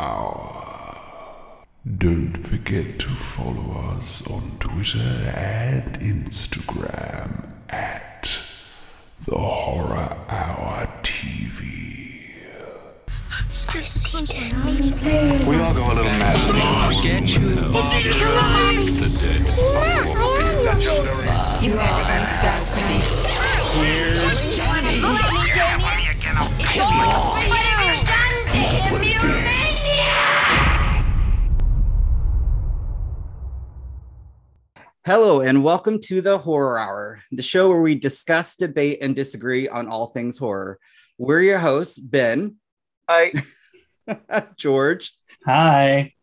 Hour. Don't forget to follow us on Twitter and Instagram at The Horror Hour TV. We all go a little mad. Get you. Hello, and welcome to the Horror Hour, the show where we discuss, debate, and disagree on all things horror. We're your hosts, Ben, Hi. George, Hi.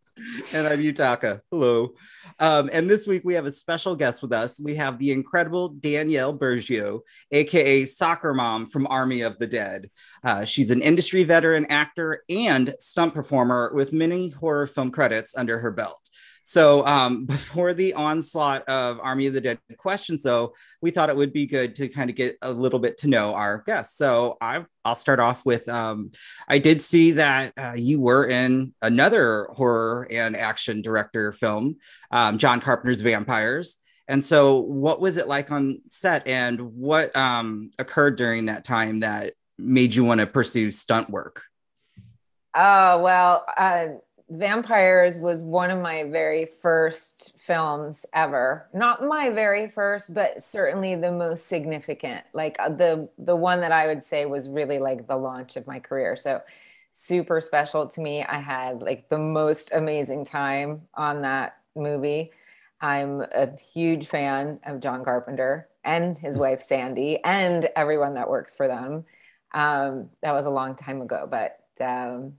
and I'm Yutaka. Hello. Um, and this week we have a special guest with us. We have the incredible Danielle Burgio, aka Soccer Mom from Army of the Dead. Uh, she's an industry veteran actor and stunt performer with many horror film credits under her belt. So, um, before the onslaught of Army of the Dead questions, though, we thought it would be good to kind of get a little bit to know our guests. So, I, I'll start off with um, I did see that uh, you were in another horror and action director film, um, John Carpenter's Vampires. And so, what was it like on set, and what um, occurred during that time that made you want to pursue stunt work? Oh, well, uh, Vampires was one of my very first films ever. Not my very first, but certainly the most significant. Like uh, the the one that I would say was really like the launch of my career. So super special to me. I had like the most amazing time on that movie. I'm a huge fan of John Carpenter and his wife Sandy and everyone that works for them. Um, that was a long time ago, but um,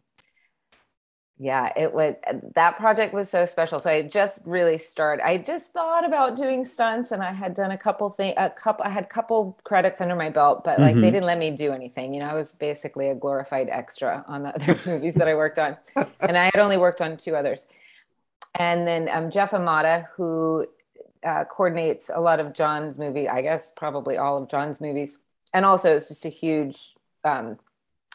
yeah it was that project was so special. So i just really started i just thought about doing stunts and i had done a couple things a couple i had a couple credits under my belt but like Mhm. they didn't let me do anything. You know i was basically a glorified extra on the other movies that i worked on and i had only worked on two others. And then um, Jeff Imada who uh, coordinates a lot of john's movie i guess probably all of john's movies and also it's just a huge um,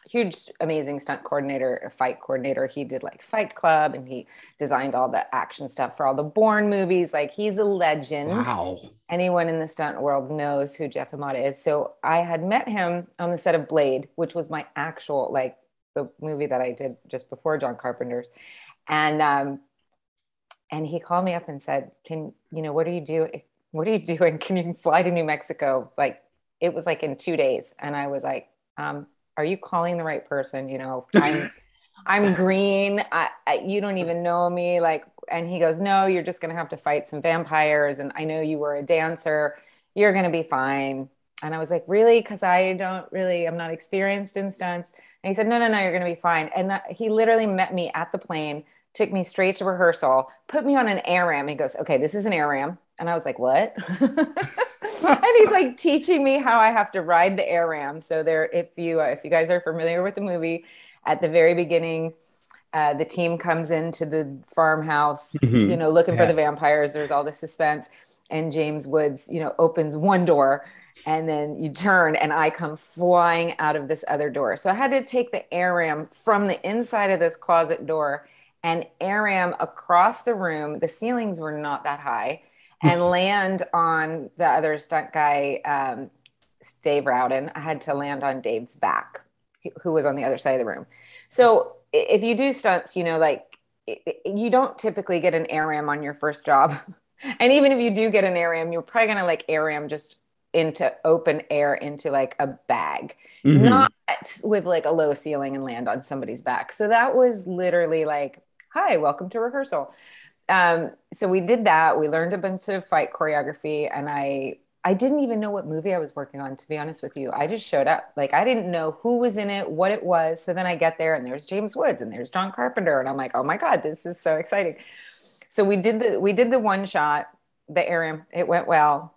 huge amazing stunt coordinator fight coordinator. He did like fight club and he designed all the action stuff for all the Bourne movies. Like he's a legend. Wow. anyone in the stunt world knows who Jeff Imada is. So i had met him on the set of blade which was my actual like the movie that i did just before john carpenter's. And um and he called me up and said can you know what are you doing what are you doing? Can you fly to new mexico? Like it was like in two days. And i was like um are you calling the right person? You know i'm i'm green. I, I you don't even know me. Like and he goes no you're just gonna have to fight some vampires and i know you were a dancer. You're gonna be fine. And i was like really? Because i don't really i'm not experienced in stunts. And he said no no no you're gonna be fine. And that, he literally met me at the plane took me straight to rehearsal put me on an air ram he goes okay this is an air ram and i was like what and he's like teaching me how I have to ride the air ram. So there, if you uh, if you guys are familiar with the movie, at the very beginning, uh, the team comes into the farmhouse, Mhm. you know, looking for the vampires. There's all the suspense, and James Woods, you know, opens one door. And then you turn, and I come flying out of this other door. So I had to take the air ram from the inside of this closet door and air ram across the room. The ceilings were not that high and land on the other stunt guy, um, Dave Rowden. I had to land on Dave's back, who- was on the other side of the room. So if you do stunts, you know, like you don't typically get an air ram on your first job. And even if you do get an air ram, you're probably gonna like air ram just into open air into like a bag, Mhm. not with like a low ceiling and land on somebody's back. So that was literally like, hi, welcome to rehearsal um, so we did that. We learned a bunch of fight choreography, and I I didn't even know what movie I was working on. To be honest with you, I just showed up. Like I didn't know who was in it, what it was. So then I get there, and there's James Woods, and there's John Carpenter, and I'm like, oh my god, this is so exciting. So we did the we did the one shot, the air. It went well.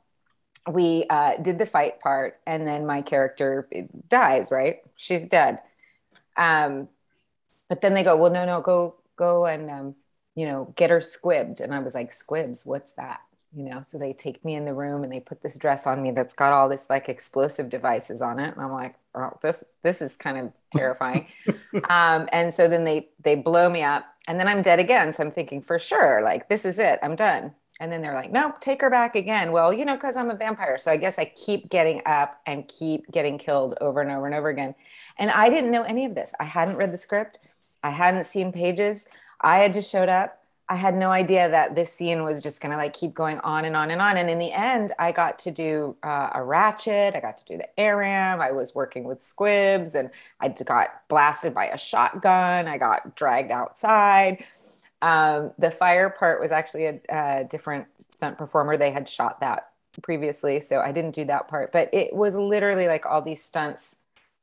We uh, did the fight part, and then my character dies. Right, she's dead. Um, but then they go, well, no, no, go go and um, you know, get her squibbed. And I was like, squibs, what's that? you know so they take me in the room and they put this dress on me that's got all this like explosive devices on it. And i'm like oh this this is kind of terrifying. Um, and so then they they blow me up. And then i'm dead again. So i'm thinking for sure like this is it. I'm done. And then they're like no take her back again. Well you know because i'm a vampire. So i guess i keep getting up and keep getting killed over and over and over again. And i didn't know any of this. I hadn't read the script i hadn't seen pages i had just showed up I had no idea that this scene was just going to like keep going on and on and on. And in the end, I got to do uh, a ratchet. I got to do the air ram. I was working with squibs and I got blasted by a shotgun. I got dragged outside. Um, the fire part was actually a, a different stunt performer. They had shot that previously. So I didn't do that part, but it was literally like all these stunts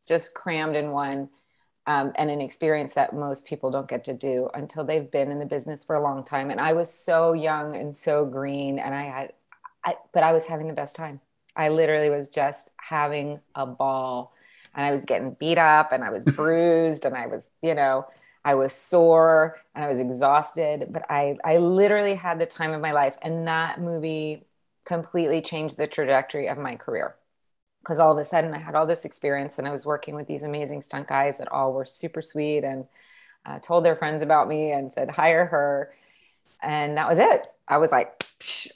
just crammed in one um, and an experience that most people don't get to do until they've been in the business for a long time. And I was so young and so green, and I had, I, but I was having the best time. I literally was just having a ball, and I was getting beat up, and I was bruised, and I was, you know, I was sore, and I was exhausted. But I, I literally had the time of my life, and that movie completely changed the trajectory of my career because all of a sudden I had all this experience and I was working with these amazing stunt guys that all were super sweet and uh, told their friends about me and said, hire her. And that was it. I was like,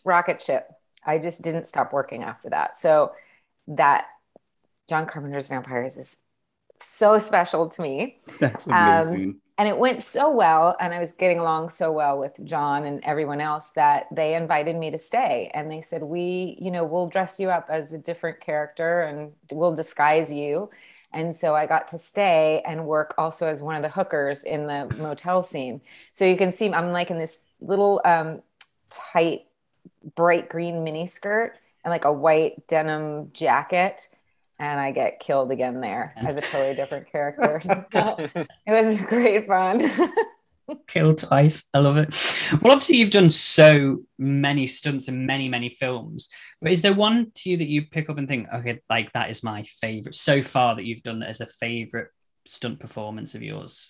rocket ship. I just didn't stop working after that. So that John Carpenter's Vampires is so special to me. That's amazing. Um, and it went so well and i was getting along so well with john and everyone else that they invited me to stay. And they said we you know we'll dress you up as a different character and we'll disguise you. And so i got to stay and work also as one of the hookers in the motel scene. So you can see i'm like in this little um, tight bright green mini skirt and like a white denim jacket and I get killed again there as a totally different character. it was great fun. Killed twice. I love it. Well, obviously, you've done so many stunts in many, many films. But is there one to you that you pick up and think, okay, like that is my favorite so far that you've done that as a favorite stunt performance of yours?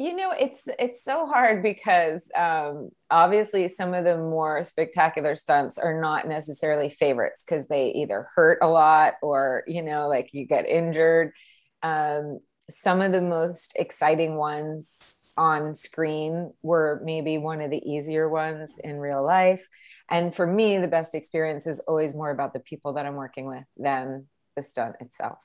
You know it's it's so hard because um, obviously some of the more spectacular stunts are not necessarily favorites because they either hurt a lot or you know like you get injured. Um, some of the most exciting ones on screen were maybe one of the easier ones in real life. And for me the best experience is always more about the people that i'm working with than the stunt itself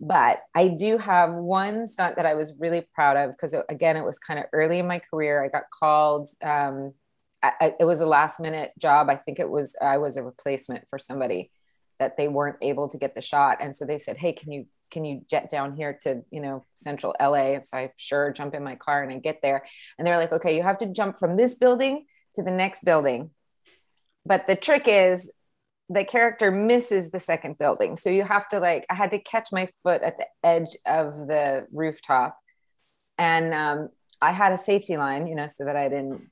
but I do have one stunt that I was really proud of because again, it was kind of early in my career. I got called. Um, I, it was a last minute job. I think it was I was a replacement for somebody that they weren't able to get the shot, and so they said, "Hey, can you can you jet down here to you know central LA?" So I sure jump in my car and I get there, and they're like, "Okay, you have to jump from this building to the next building." But the trick is the character misses the second building. So you have to like, I had to catch my foot at the edge of the rooftop. And um, I had a safety line, you know, so that I didn't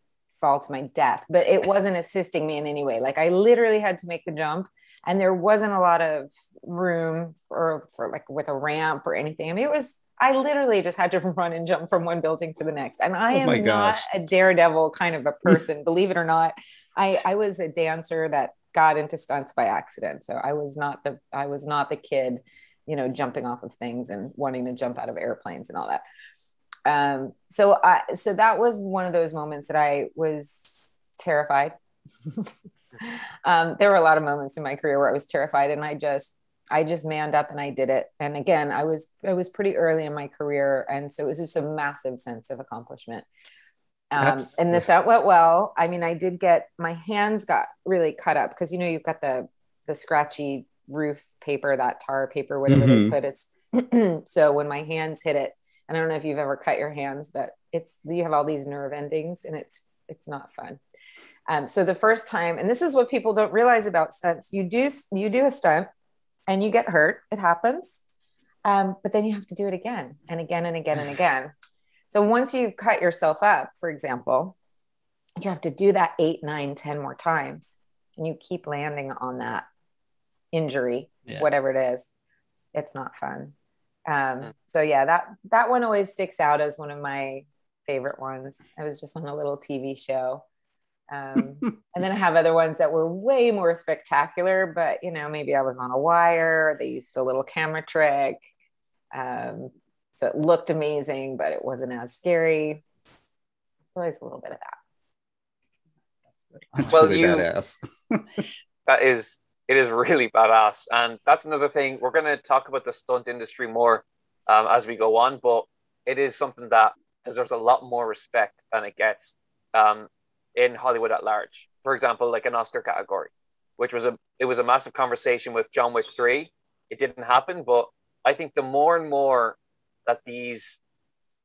fall to my death, but it wasn't assisting me in any way. Like I literally had to make the jump and there wasn't a lot of room or for like with a ramp or anything. I mean, it was, I literally just had to run and jump from one building to the next. And I oh am not a daredevil kind of a person, believe it or not. I, I was a dancer that got into stunts by accident. So I was not the I was not the kid, you know, jumping off of things and wanting to jump out of airplanes and all that. Um, so I so that was one of those moments that I was terrified. um, there were a lot of moments in my career where I was terrified, and I just I just manned up and I did it. And again, I was I was pretty early in my career, and so it was just a massive sense of accomplishment. Um, and the out went well. I mean, I did get my hands got really cut up because you know you've got the the scratchy roof paper, that tar paper, whatever mm-hmm. they put. It's so when my hands hit it, and I don't know if you've ever cut your hands, but it's you have all these nerve endings, and it's it's not fun. Um, so the first time, and this is what people don't realize about stunts, you do you do a stunt, and you get hurt. It happens, um, but then you have to do it again and again and again and again. So once you cut yourself up, for example, you have to do that eight, nine, ten more times. And you keep landing on that injury, yeah. whatever it is. It's not fun. Um, so yeah, that that one always sticks out as one of my favorite ones. I was just on a little TV show Um, and then I have other ones that were way more spectacular, but you know, maybe I was on a wire. They used a little camera trick. Um, so it looked amazing, but it wasn't as scary. Always a little bit of that. That's Well, really you- badass. that is it is really badass and that's another thing we're going to talk about the stunt industry more um, as we go on but it is something that deserves a lot more respect than it gets um, in hollywood at large for example like an oscar category which was a it was a massive conversation with john wick 3 it didn't happen but i think the more and more that these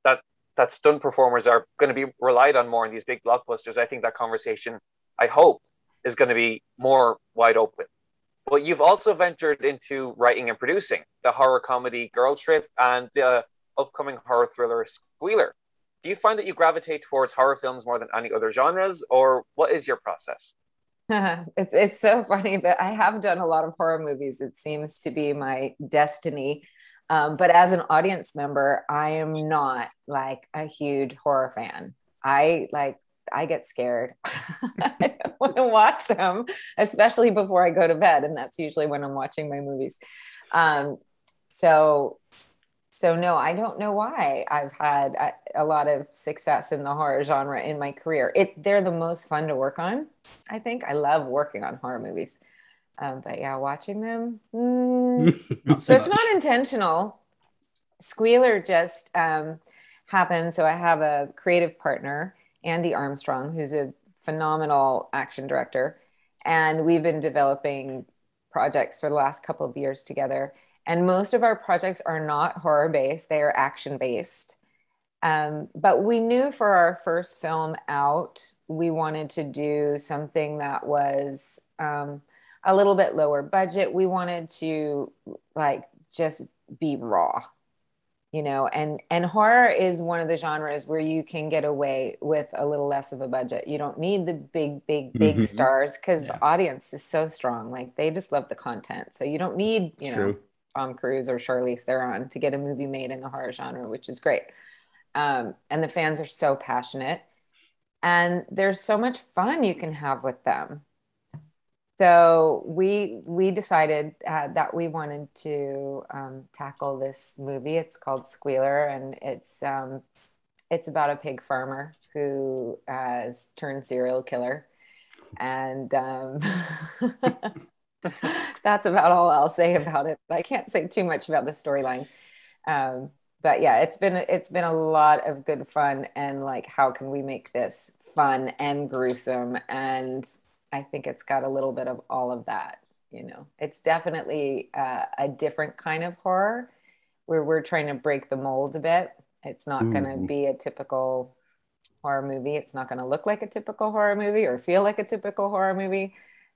that that stunt performers are going to be relied on more in these big blockbusters i think that conversation i hope is going to be more wide open. But you've also ventured into writing and producing the horror comedy Girl Trip and the upcoming horror thriller Squealer. Do you find that you gravitate towards horror films more than any other genres, or what is your process? it's it's so funny that I have done a lot of horror movies. It seems to be my destiny. Um, but as an audience member, I am not like a huge horror fan. I like I get scared. I want to watch them, especially before I go to bed, and that's usually when I'm watching my movies. Um, so, so no, I don't know why I've had a, a lot of success in the horror genre in my career. It they're the most fun to work on. I think I love working on horror movies, um, but yeah, watching them. mm, Not so so it's not intentional. Squealer just um, happened. So I have a creative partner, Andy Armstrong, who's a phenomenal action director. And we've been developing projects for the last couple of years together. And most of our projects are not horror based, they are action based. Um, but we knew for our first film out, we wanted to do something that was um, a little bit lower budget. We wanted to like just be raw, you know, and and horror is one of the genres where you can get away with a little less of a budget. You don't need the big, big, big Mhm. stars because Yeah. the audience is so strong. Like they just love the content. So you don't need, It's you know, true. Tom Cruise or Charlize Theron to get a movie made in the horror genre, which is great. Um, and the fans are so passionate, and there's so much fun you can have with them. So we we decided uh, that we wanted to um, tackle this movie. It's called Squealer, and it's um, it's about a pig farmer who has turned serial killer, and um, that's about all I'll say about it. I can't say too much about the storyline. Um, but yeah, it's been it's been a lot of good fun and like how can we make this fun and gruesome and I think it's got a little bit of all of that. You know, it's definitely uh, a different kind of horror where we're trying to break the mold a bit. It's not going to be a typical horror movie. It's not going to look like a typical horror movie or feel like a typical horror movie.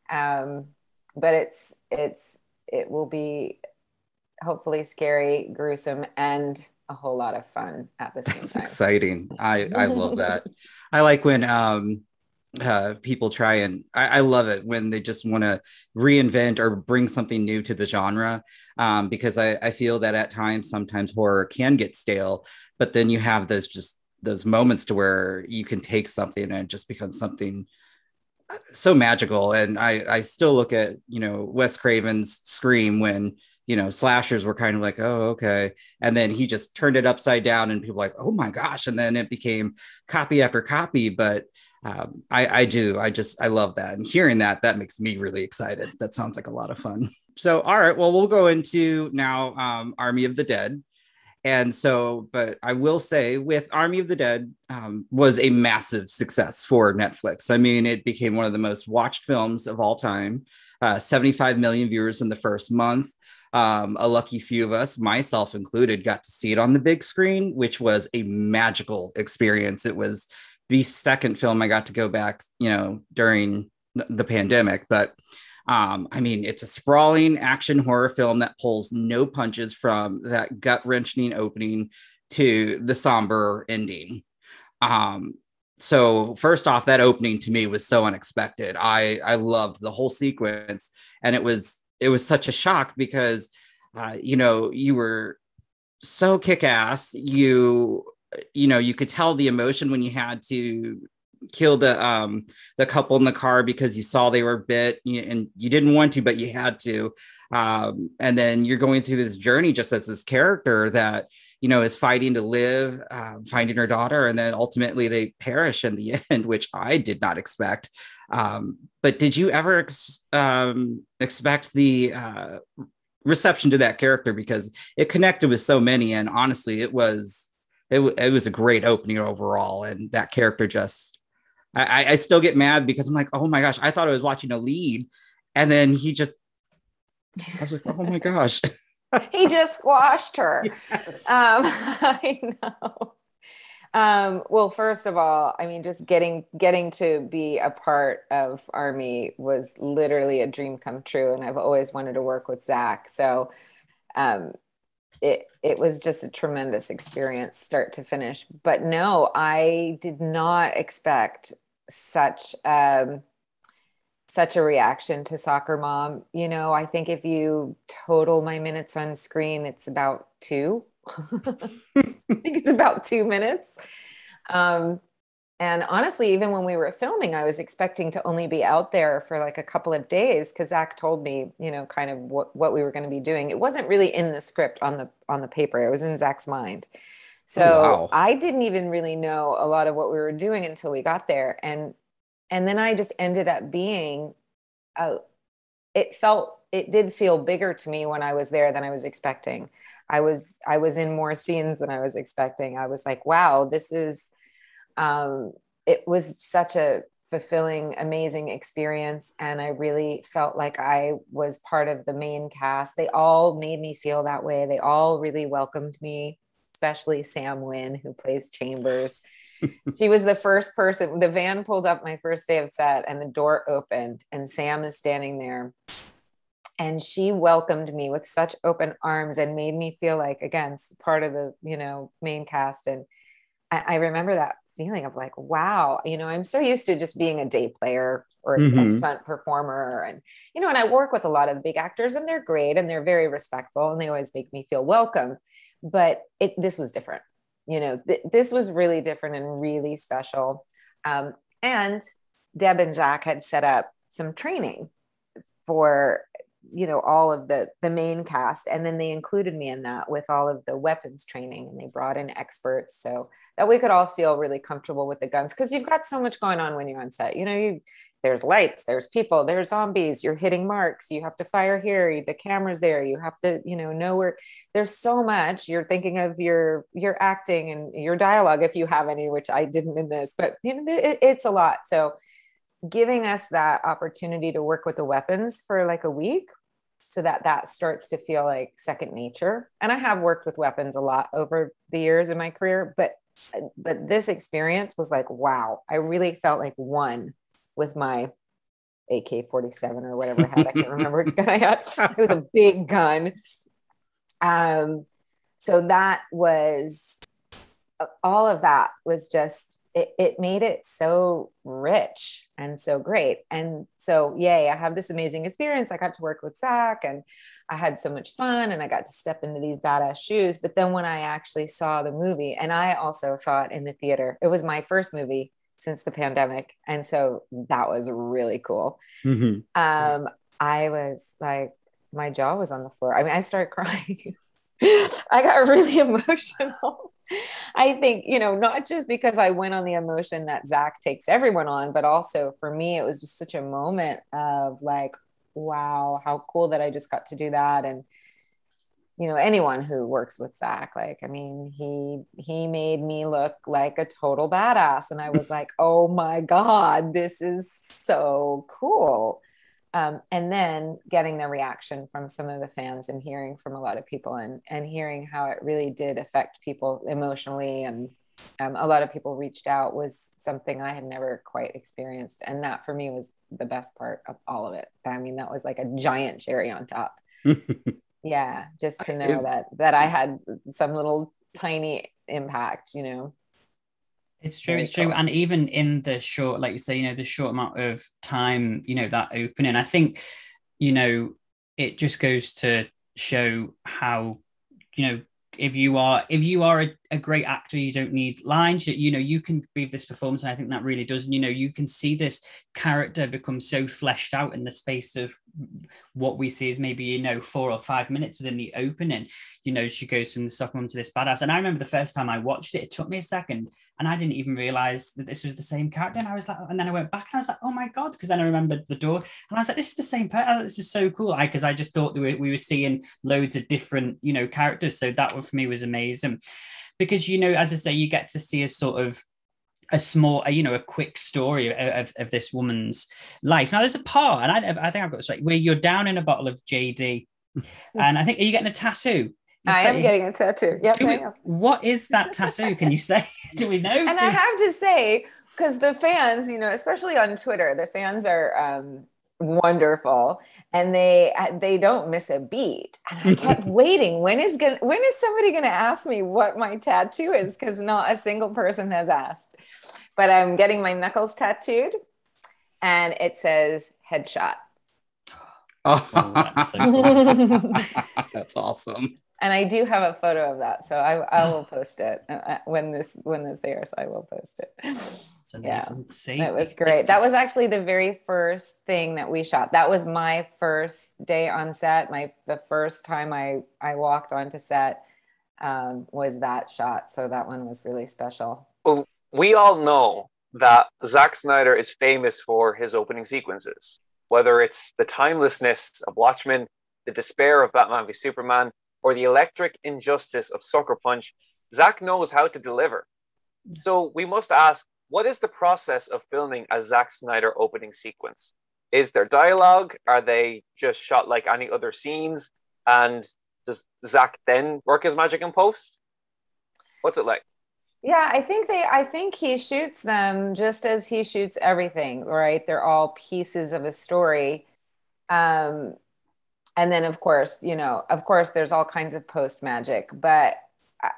Um, but it's it's it will be hopefully scary, gruesome, and a whole lot of fun at the same That's time. exciting. I I love that. I like when um uh people try and I, I love it when they just want to reinvent or bring something new to the genre. Um, because I, I feel that at times sometimes horror can get stale, but then you have those just those moments to where you can take something and just become something so magical. And I I still look at you know Wes Craven's Scream when you know slashers were kind of like oh okay and then he just turned it upside down and people like oh my gosh and then it became copy after copy but um, I, I do. I just i love that. And hearing that that makes me really excited. That sounds like a lot of fun. So all right. Well we'll go into now um, army of the dead. And so but i will say with army of the dead um, was a massive success for netflix. I mean it became one of the most watched films of all time. Uh, 75 million viewers in the first month. Um, a lucky few of us, myself included, got to see it on the big screen, which was a magical experience. It was the second film I got to go back, you know, during the pandemic. But um, I mean, it's a sprawling action horror film that pulls no punches from that gut wrenching opening to the somber ending. Um, so first off, that opening to me was so unexpected. I I loved the whole sequence, and it was it was such a shock because uh, you know you were so kick ass you you know you could tell the emotion when you had to kill the um the couple in the car because you saw they were bit and you didn't want to but you had to. Um and then you're going through this journey just as this character that you know is fighting to live uh, finding her daughter and then ultimately they perish in the end which i did not expect. Um but did you ever ex- um expect the uh reception to that character? Because it connected with so many and honestly it was it, w- it was a great opening overall and that character just I, I still get mad because I'm like, oh my gosh, I thought I was watching a lead, and then he just, I was like, oh my gosh, he just squashed her. Yes. Um, I know. Um, well, first of all, I mean, just getting getting to be a part of Army was literally a dream come true, and I've always wanted to work with Zack. So, um, it it was just a tremendous experience, start to finish. But no, I did not expect such um, such a reaction to Soccer Mom. You know, I think if you total my minutes on screen, it's about two. I think it's about two minutes. Um, and honestly, even when we were filming, I was expecting to only be out there for like a couple of days because Zack told me, you know, kind of what, what we were going to be doing. It wasn't really in the script on the on the paper. It was in Zack's mind. So Oh, wow. I didn't even really know a lot of what we were doing until we got there. And and then I just ended up being uh, it felt it did feel bigger to me when I was there than I was expecting. I was I was in more scenes than I was expecting. I was like, wow, this is um, it was such a fulfilling, amazing experience. And I really felt like I was part of the main cast. They all made me feel that way. They all really welcomed me, especially Sam Win, who plays Chambers. she was the first person. The van pulled up my first day of set, and the door opened, and Sam is standing there. And she welcomed me with such open arms and made me feel like, again, part of the you know main cast. And I, I remember that feeling of like, wow, you know, I'm so used to just being a day player or a Mhm. stunt performer. And, you know, and I work with a lot of big actors and they're great and they're very respectful and they always make me feel welcome. But it, this was different. You know, th- this was really different and really special. Um, and Deb and Zack had set up some training for you know all of the the main cast and then they included me in that with all of the weapons training and they brought in experts so that we could all feel really comfortable with the guns because you've got so much going on when you're on set. You know you there's lights there's people there's zombies you're hitting marks you have to fire here the camera's there you have to you know know where there's so much. You're thinking of your your acting and your dialogue if you have any which i didn't in this but you know it, it's a lot. So giving us that opportunity to work with the weapons for like a week so that that starts to feel like second nature. And i have worked with weapons a lot over the years in my career but but this experience was like wow i really felt like one with my ak-47 or whatever I had i can't remember which gun i had. It was a big gun. Um so that was all of that was just it, it made it so rich and so great. And so, yay, I have this amazing experience. I got to work with Zack and I had so much fun and I got to step into these badass shoes. But then when I actually saw the movie, and I also saw it in the theater, it was my first movie since the pandemic. And so that was really cool. Mhm. Um, I was like, my jaw was on the floor. I mean, I started crying. I got really emotional. I think, you know, not just because I went on the emotion that Zack takes everyone on, but also for me, it was just such a moment of like, wow, how cool that I just got to do that. And, you know, anyone who works with Zack, like, I mean, he he made me look like a total badass. And I was like, oh my God, this is so cool. Um, and then getting the reaction from some of the fans and hearing from a lot of people and and hearing how it really did affect people emotionally and um, a lot of people reached out was something I had never quite experienced. And that for me was the best part of all of it. I mean that was like a giant cherry on top. Yeah just to know It- that that I had some little tiny impact you know It's true, it's true. And even in the short, like you say, you know, the short amount of time, you know, that opening, I think, you know, it just goes to show how, you know, if you are if you are a a great actor you don't need lines. You, you know you can breathe this performance and i think that really does and you know you can see this character become so fleshed out in the space of what we see is maybe you know four or five minutes within the opening. You know she goes from the soccer mom to this badass. And i remember the first time i watched it it took me a second and i didn't even realize that this was the same character. And i was like and then i went back and i was like oh my god because then i remembered the door and i was like this is the same person this is so cool. I because I, I just thought that we, we were seeing loads of different you know characters. So that one for me was amazing because you know as i say you get to see a sort of a small, a, you know, a quick story of, of, of, this woman's life. Now, there's a part, and I, I think I've got this right, where you're down in a bottle of JD, and I think are you getting a tattoo? I am getting a tattoo. Yes, we, I am. What is that tattoo? Can you say? Do we know? And I have to say, because the fans, you know, especially on Twitter, the fans are um, wonderful and they uh, they don't miss a beat and i kept waiting when is gonna when is somebody going to ask me what my tattoo is because not a single person has asked but i'm getting my knuckles tattooed and it says headshot oh, that's, so cool. that's awesome and I do have a photo of that, so I, I will post it uh, when this when this airs. I will post it. Yeah, that was great. That was actually the very first thing that we shot. That was my first day on set. My the first time I I walked onto set um, was that shot. So that one was really special. Well, we all know that Zack Snyder is famous for his opening sequences, whether it's the timelessness of Watchmen, the despair of Batman v Superman, or the electric injustice of Sucker Punch, Zack knows how to deliver. So we must ask, what is the process of filming a Zack Snyder opening sequence? Is there dialogue? Are they just shot like any other scenes? And does Zack then work his magic in post? What's it like? Yeah, I think they I think he shoots them just as he shoots everything, right? They're all pieces of a story. Um, and then of course you know of course there's all kinds of post magic but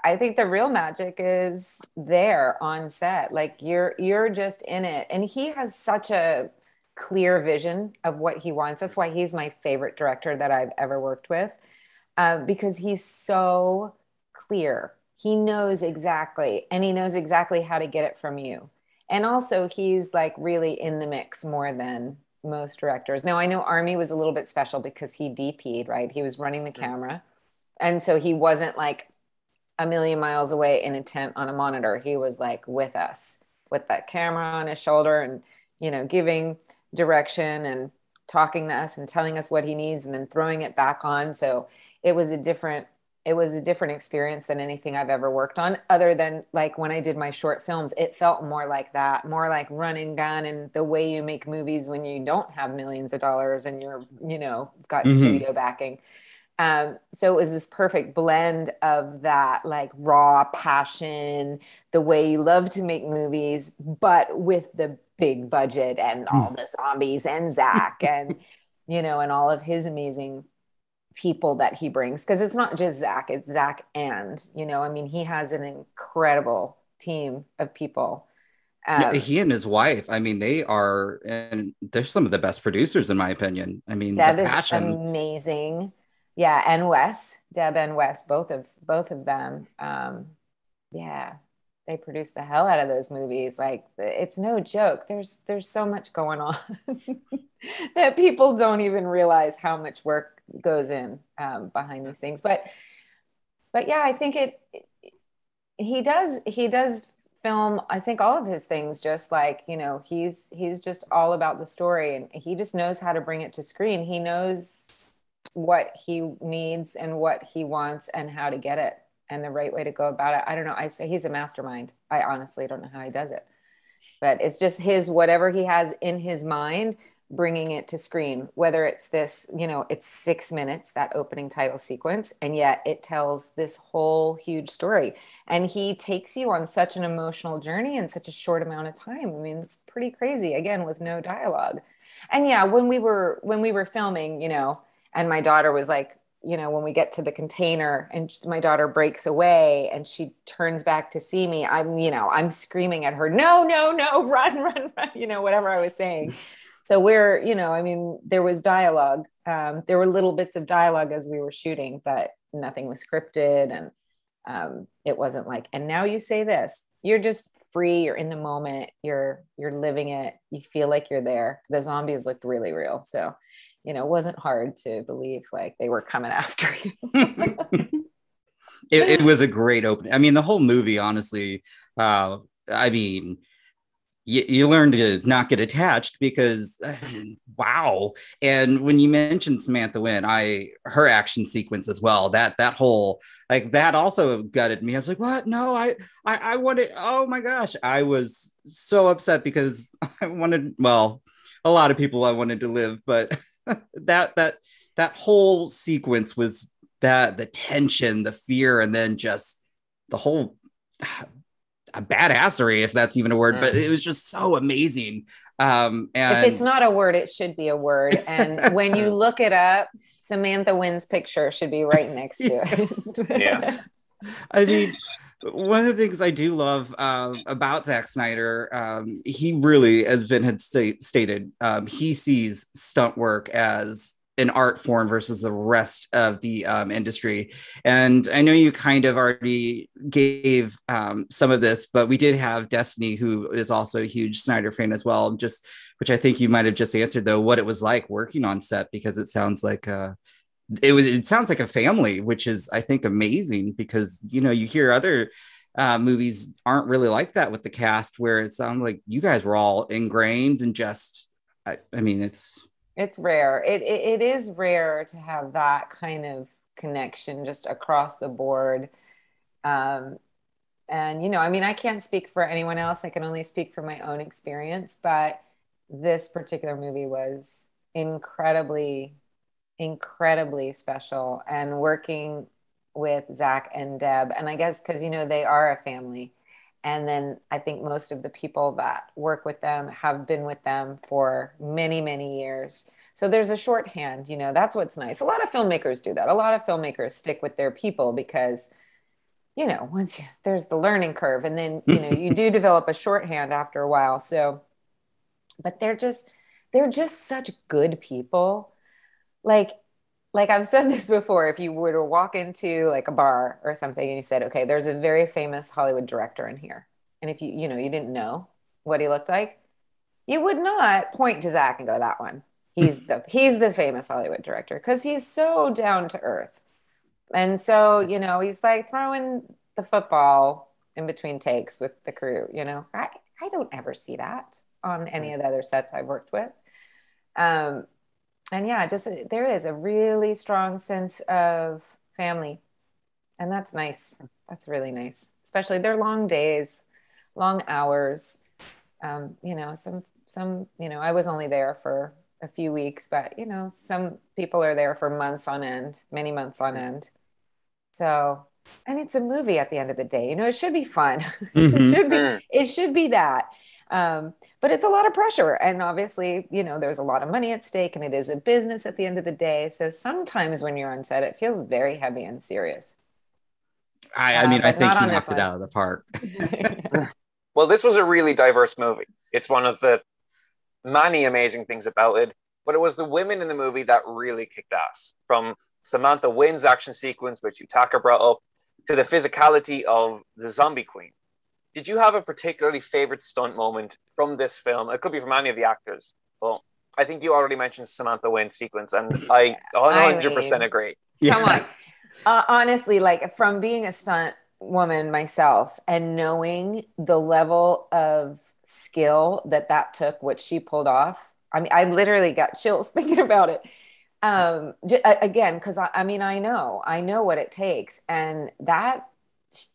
i think the real magic is there on set like you're you're just in it and he has such a clear vision of what he wants that's why he's my favorite director that i've ever worked with uh, because he's so clear he knows exactly and he knows exactly how to get it from you and also he's like really in the mix more than most directors. Now I know Army was a little bit special because he DP'd, right? He was running the camera. And so he wasn't like a million miles away in a tent on a monitor. He was like with us with that camera on his shoulder and, you know, giving direction and talking to us and telling us what he needs and then throwing it back on. So it was a different it was a different experience than anything I've ever worked on, other than like when I did my short films, it felt more like that, more like run and gun and the way you make movies when you don't have millions of dollars and you're, you know, got mm-hmm. studio backing. Um, so it was this perfect blend of that like raw passion, the way you love to make movies, but with the big budget and all the zombies and Zack and, you know, and all of his amazing people that he brings because it's not just Zack, it's Zack and, you know, I mean, he has an incredible team of people. Um, yeah, he and his wife, I mean, they are, and they're some of the best producers, in my opinion. I mean, that is passion. amazing. Yeah, and Wes, Deb and Wes, both of both of them. Um, yeah, they produce the hell out of those movies. Like it's no joke. There's there's so much going on that people don't even realize how much work goes in um, behind these things. But but yeah, I think it, it he does he does film i think all of his things just like you know he's he's just all about the story and he just knows how to bring it to screen he knows what he needs and what he wants and how to get it and the right way to go about it. I don't know. I say he's a mastermind. I honestly don't know how he does it, but it's just his whatever he has in his mind, bringing it to screen. Whether it's this, you know, it's six minutes that opening title sequence, and yet it tells this whole huge story. And he takes you on such an emotional journey in such a short amount of time. I mean, it's pretty crazy. Again, with no dialogue. And yeah, when we were when we were filming, you know, and my daughter was like you know, when we get to the container and my daughter breaks away and she turns back to see me, I'm, you know, I'm screaming at her, no, no, no, run, run, run, you know, whatever I was saying. So we're, you know, I mean, there was dialogue. Um, there were little bits of dialogue as we were shooting, but nothing was scripted. And um, it wasn't like and now you say this you're just free you're in the moment you're you're living it you feel like you're there the zombies looked really real so you know it wasn't hard to believe like they were coming after you. It, it was a great opening. I mean the whole movie honestly uh i mean you, learn to not get attached because wow. And when you mentioned samantha Win i her action sequence as well that that whole like that also gutted me. I was like what? No i i, I wanted oh my gosh. I was so upset because i wanted well a lot of people i wanted to live but that that that whole sequence was that the tension the fear and then just the whole a badassery, if that's even a word, but it was just so amazing. Um, and if it's not a word, it should be a word. And when you look it up, Samantha Win's picture should be right next to it. yeah. I mean, one of the things I do love uh, about Zack Snyder, um, he really, as Ben had st- stated, um, he sees stunt work as an art form versus the rest of the um, industry. And I know you kind of already gave um, some of this, but we did have Destiny, who is also a huge Snyder fan as well. Just which I think you might have just answered though, what it was like working on set because it sounds like uh, it was. It sounds like a family, which is I think amazing because you know you hear other. Uh, movies aren't really like that with the cast, where it sounds like you guys were all ingrained and just, I, I mean, it's it's rare. It, it, it is rare to have that kind of connection just across the board. Um, and, you know, I mean, I can't speak for anyone else. I can only speak for my own experience. But this particular movie was incredibly, incredibly special. And working with Zack and Deb, and I guess because, you know, they are a family. And then I think most of the people that work with them have been with them for many, many years. So there's a shorthand, you know, that's what's nice. A lot of filmmakers do that. A lot of filmmakers stick with their people because, you know, once you, there's the learning curve and then, you know, you do develop a shorthand after a while. So, but they're just, they're just such good people. Like, like I've said this before, if you were to walk into like a bar or something and you said, okay, there's a very famous Hollywood director in here. And if you, you know, you didn't know what he looked like, you would not point to Zack and go, that one. He's the he's the famous Hollywood director because he's so down to earth. And so, you know, he's like throwing the football in between takes with the crew, you know. I, I don't ever see that on any of the other sets I've worked with. Um, and yeah, just there is a really strong sense of family. And that's nice. That's really nice. Especially they're long days, long hours. Um, you know, some some, you know, I was only there for a few weeks, but you know, some people are there for months on end, many months on end. So, and it's a movie at the end of the day. You know, it should be fun. Mm-hmm. it should be. It should be that. Um, but it's a lot of pressure. And obviously, you know, there's a lot of money at stake and it is a business at the end of the day. So sometimes when you're on set, it feels very heavy and serious. I, I mean, uh, I think he knocked it out of the park. well, this was a really diverse movie. It's one of the many amazing things about it, but it was the women in the movie that really kicked ass. From Samantha Win's action sequence, which Yutaka brought up, to the physicality of the zombie queen did you have a particularly favorite stunt moment from this film? It could be from any of the actors, but I think you already mentioned Samantha Win sequence, and I 100% I mean, agree. Come on. Uh, honestly, like from being a stunt woman myself and knowing the level of skill that that took, what she pulled off, I mean, I literally got chills thinking about it. Um, j- again, because I, I mean, I know, I know what it takes, and that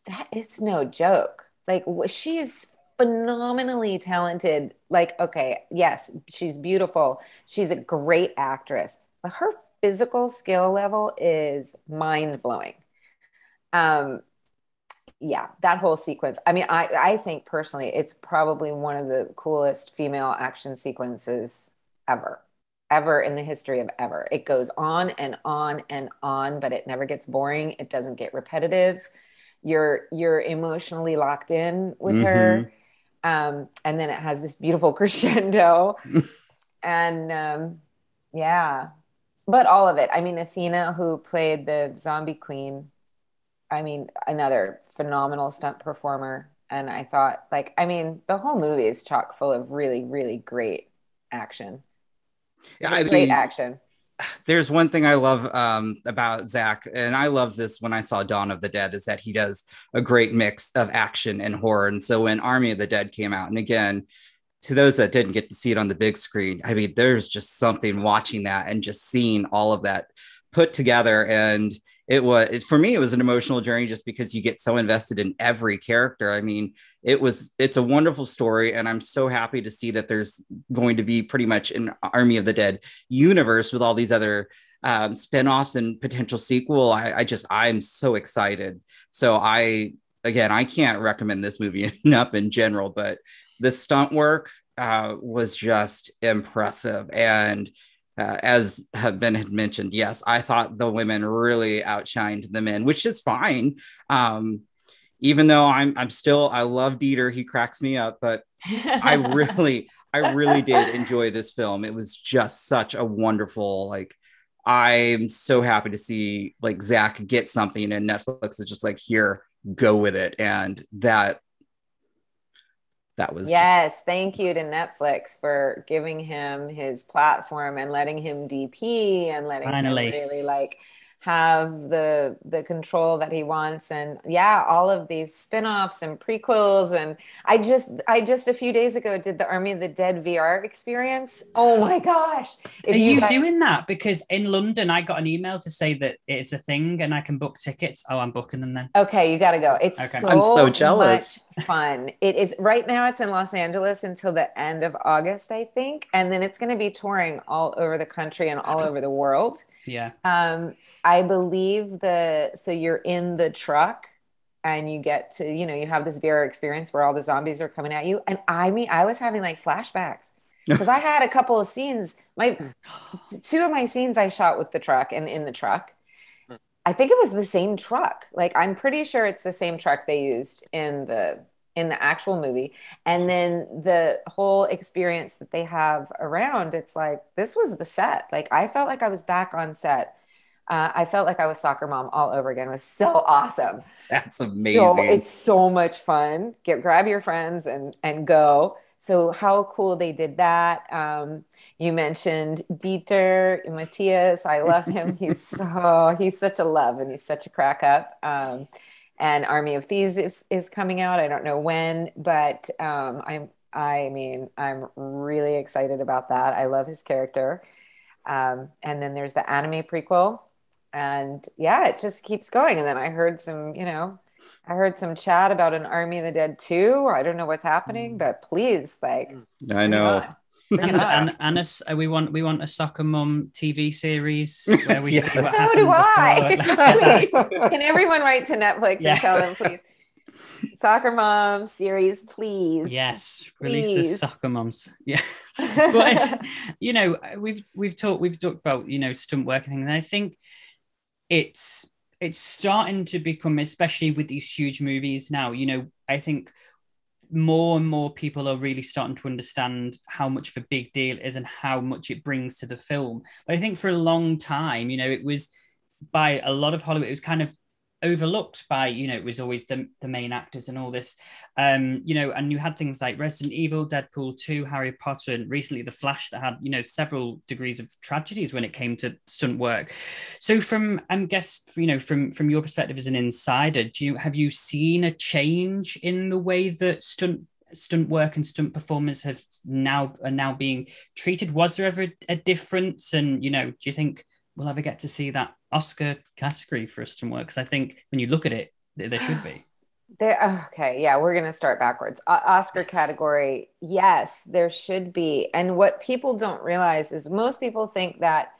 that is no joke. Like she's phenomenally talented. Like, okay, yes, she's beautiful. She's a great actress, but her physical skill level is mind blowing. Um, yeah, that whole sequence. I mean, I, I think personally, it's probably one of the coolest female action sequences ever, ever in the history of ever. It goes on and on and on, but it never gets boring. It doesn't get repetitive you're you're emotionally locked in with mm-hmm. her um, and then it has this beautiful crescendo and um, yeah but all of it i mean athena who played the zombie queen I mean, another phenomenal stunt performer. And I thought, like, I mean, the whole movie is chock full of really, really great action. Yeah, I great mean, action. There's one thing I love um, about Zack, and I love this when I saw Dawn of the Dead, is that he does a great mix of action and horror. And so when Army of the Dead came out, and again, to those that didn't get to see it on the big screen, I mean, there's just something watching that and just seeing all of that put together. And it was it, for me, it was an emotional journey just because you get so invested in every character. I mean, it was it's a wonderful story, and I'm so happy to see that there's going to be pretty much an Army of the Dead universe with all these other um, spin-offs and potential sequel. I, I just I'm so excited. So I again I can't recommend this movie enough in general, but the stunt work uh, was just impressive and. Uh, as have been had mentioned, yes, I thought the women really outshined the men, which is fine. Um, even though I'm, I'm still, I love Dieter, he cracks me up, but I really, I really did enjoy this film. It was just such a wonderful, like, I'm so happy to see like Zack get something and Netflix is just like, here, go with it. And that, that was just- yes, thank you to Netflix for giving him his platform and letting him DP and letting Finally. him really like have the the control that he wants and yeah all of these spin-offs and prequels and i just i just a few days ago did the army of the dead vr experience oh my gosh If Are you guys- doing that? Because in London, I got an email to say that it's a thing and I can book tickets. Oh, I'm booking them then. Okay, you got to go. It's Okay. so, I'm so jealous. much fun. It is right now. It's in Los Angeles until the end of August, I think, and then it's going to be touring all over the country and all over the world. Yeah. Um, I believe the so you're in the truck and you get to you know you have this VR experience where all the zombies are coming at you, and I mean I was having like flashbacks because I had a couple of scenes. My two of my scenes I shot with the truck and in the truck. I think it was the same truck. Like I'm pretty sure it's the same truck they used in the in the actual movie. And then the whole experience that they have around, it's like this was the set. Like I felt like I was back on set. Uh, I felt like I was soccer mom all over again. It was so awesome. that's So amazing. it's so much fun. Get grab your friends and and go. So how cool they did that. Um, you mentioned Dieter Matthias. I love him. He's so he's such a love and he's such a crack up. Um, and Army of Thieves is, is coming out. I don't know when, but um, I'm I mean I'm really excited about that. I love his character. Um, and then there's the anime prequel, and yeah, it just keeps going. And then I heard some, you know, I heard some chat about an Army of the Dead 2. I don't know what's happening, but please, like, I know. On. And, and, and us, uh, we want we want a soccer mum TV series where we see what so do I. before. Let's get that. Please. Can everyone write to Netflix Yeah. and tell them, please? Soccer Mom series, please. Yes, release the Please. soccer moms. Yeah, but you know, we've we've talked we've talked about you know stunt work and things. And I think it's it's starting to become, especially with these huge movies now. You know, I think more and more people are really starting to understand how much of a big deal it is and how much it brings to the film. But I think for a long time, you know, it was by a lot of Hollywood, it was kind of overlooked by you know it was always the, the main actors and all this. Um you know and you had things like resident evil deadpool 2 harry potter and recently the flash that had you know several degrees of tragedies when it came to stunt work. So from i'm guess you know from from your perspective as an insider do you have you seen a change in the way that stunt stunt work and stunt performers have now are now being treated? Was there ever a difference? And you know do you think we'll ever get to see that Oscar category for stunt work? Because I think when you look at it, there, should be. There, oh, okay, yeah, we're going to start backwards. O- Oscar category, yes, there should be. And what people don't realize is most people think that,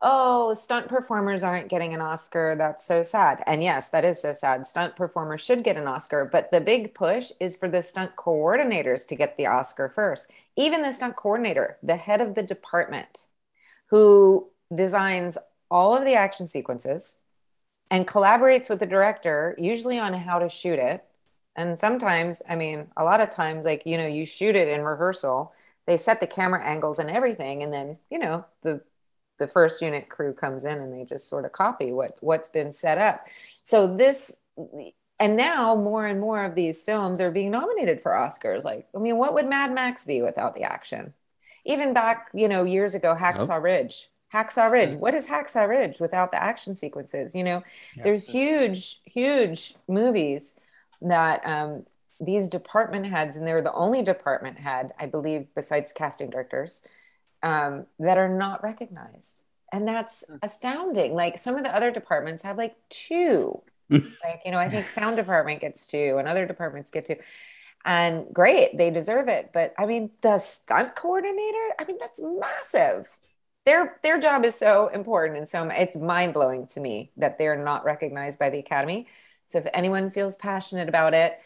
oh, stunt performers aren't getting an Oscar. That's so sad. And yes, that is so sad. Stunt performers should get an Oscar, but the big push is for the stunt coordinators to get the Oscar first. Even the stunt coordinator, the head of the department, who designs all of the action sequences and collaborates with the director, usually on how to shoot it. And sometimes, I mean, a lot of times, like, you know, you shoot it in rehearsal, they set the camera angles and everything. And then, you know, the, the first unit crew comes in and they just sort of copy what, what's been set up. So this, and now more and more of these films are being nominated for Oscars. Like, I mean, what would Mad Max be without the action? Even back, you know, years ago, Hacksaw. Ridge. Hacksaw Ridge. What is Hacksaw Ridge without the action sequences? You know, Yeah. there's huge, huge movies that um, these department heads, and they're the only department head, I believe, besides casting directors, um, that are not recognized. And that's astounding. Like some of the other departments have like two. like, you know, I think sound department gets two and other departments get two. And great, they deserve it. But I mean, the stunt coordinator, I mean, that's massive. Their their job is so important and so it's mind blowing to me that they're not recognized by the Academy. So if anyone feels passionate about it,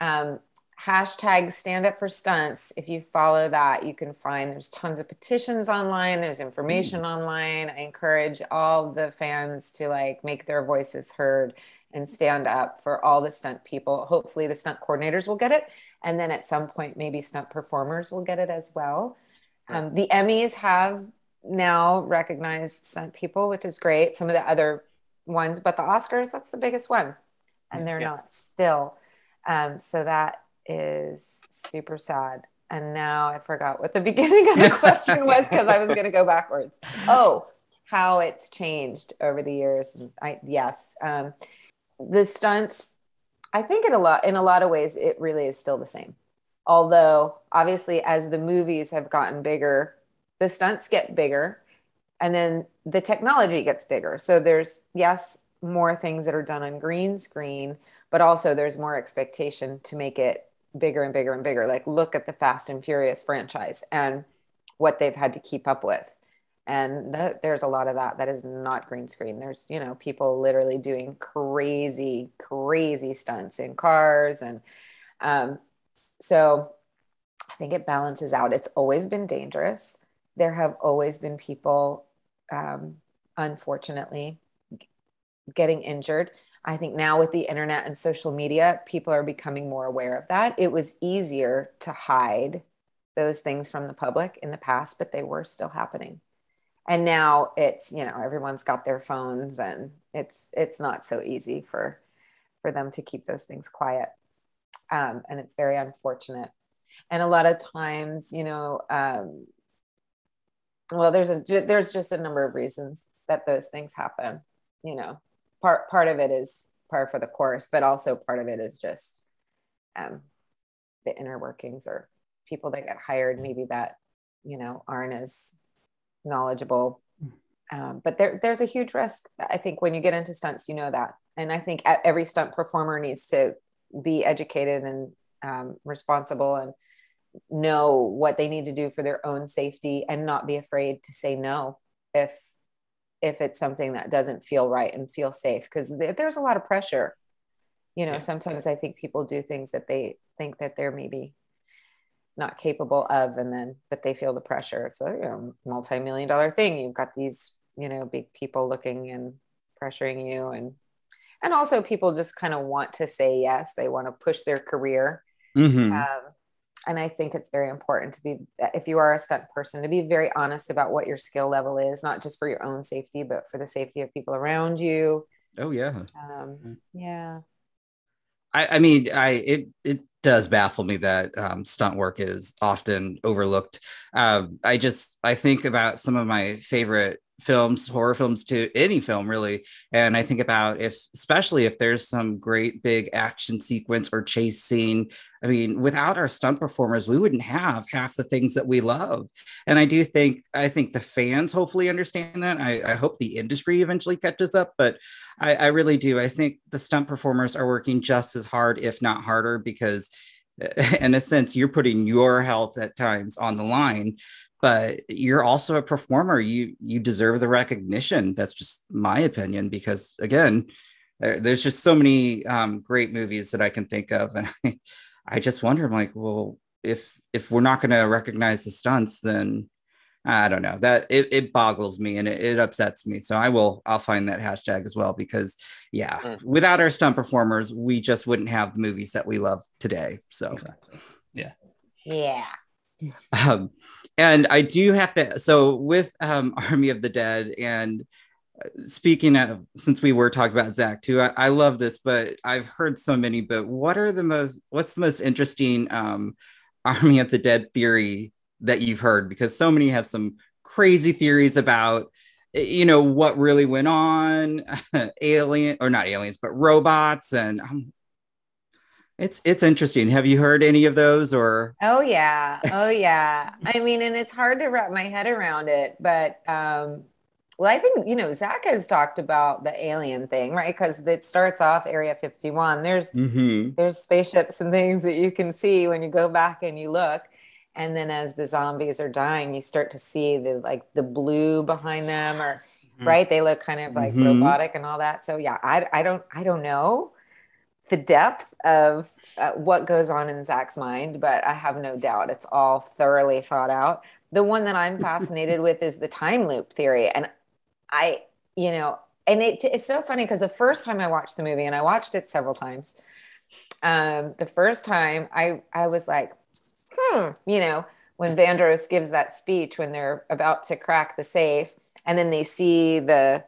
um, hashtag stand up for stunts. If you follow that, you can find there's tons of petitions online. There's information online. I encourage all the fans to like make their voices heard and stand up for all the stunt people. Hopefully, the stunt coordinators will get it, and then at some point, maybe stunt performers will get it as well. Um, the Emmys have now recognized stunt people, which is great. Some of the other ones, but the Oscars, that's the biggest one, and they're Yeah. not still. Um, so that is super sad. And now I forgot what the beginning of the question was because I was going to go backwards. Oh, how it's changed over the years. I yes, um, the stunts. I think in a lot in a lot of ways it really is still the same. Although obviously, as the movies have gotten bigger, the stunts get bigger, and then the technology gets bigger. So there's yes more things that are done on green screen, but also there's more expectation to make it bigger and bigger and bigger. Like look at the Fast and Furious franchise and what they've had to keep up with. And there's a lot of that that is not green screen. There's, you know, people literally doing crazy, crazy stunts in cars. And um, so I think it balances out. It's always been dangerous. There have always been people, um, unfortunately, getting injured. I think now with the internet and social media, people are becoming more aware of that. It was easier to hide those things from the public in the past, but they were still happening. And now it's, you know, everyone's got their phones and it's it's not so easy for for them to keep those things quiet. Um, and it's very unfortunate. And a lot of times, you know, um, well, there's a there's just a number of reasons that those things happen. You know, part part of it is par for the course, but also part of it is just um, the inner workings or people that get hired maybe that you know aren't as knowledgeable. Um, but there, there's a huge risk. I think when you get into stunts, you know that, and I think every stunt performer needs to be educated and um, responsible and know what they need to do for their own safety and not be afraid to say no if if it's something that doesn't feel right and feel safe because th- there's a lot of pressure. You know Yeah. sometimes i think people do things that they think that they're maybe not capable of and then but they feel the pressure. It's a you know, multi-million dollar thing. You've got these you know big people looking and pressuring you and and also people just kind of want to say yes. They want to push their career. Mhm. um, and I think it's very important to be, if you are a stunt person, to be very honest about what your skill level is, not just for your own safety, but for the safety of people around you. Oh yeah. Um, yeah. I, I mean, I it it does baffle me that um, stunt work is often overlooked. Um, I just I think about some of my favorite films, horror films, to any film really, and I think about if, especially if there's some great big action sequence or chase scene. I mean, without our stunt performers, we wouldn't have half the things that we love. And I do think I think the fans hopefully understand that. I, I hope the industry eventually catches up, but I, I really do. I think the stunt performers are working just as hard, if not harder, because in a sense, you're putting your health at times on the line, but you're also a performer. You you deserve the recognition. That's just my opinion, because again, there- there's just so many um, great movies that I can think of, and I, I just wonder, I'm like, well, if if we're not going to recognize the stunts, then I don't know that it, it boggles me and it, it upsets me. So I will I'll find that hashtag as well because yeah, Mm. without our stunt performers, we just wouldn't have the movies that we love today. So Exactly. Yeah. Um, and I do have to so with um Army of the Dead and speaking of since we were talking about Zack too, I, I love this, but I've heard so many. But what are the most? What's the most interesting um, Army of the Dead theory that you've heard? Because so many have some crazy theories about you know what really went on alien or not aliens but robots and um, it's it's interesting have you heard any of those or Oh yeah. Oh yeah. I mean, and it's hard to wrap my head around it, but um well, I think you know Zack has talked about the alien thing, right? Because it starts off Area 51. There's Mhm. there's spaceships and things that you can see when you go back and you look. And then as the zombies are dying, you start to see the like the blue behind them, or Mhm. right? They look kind of like Mhm. robotic and all that. So yeah, I I don't I don't know the depth of uh, what goes on in Zack's mind, but I have no doubt it's all thoroughly thought out. The one that I'm fascinated with is the time loop theory, and I, you know, and it, it's so funny because the first time I watched the movie, and I watched it several times, um, the first time I I was like, hmm, you know, when Vandross gives that speech when they're about to crack the safe, and then they see the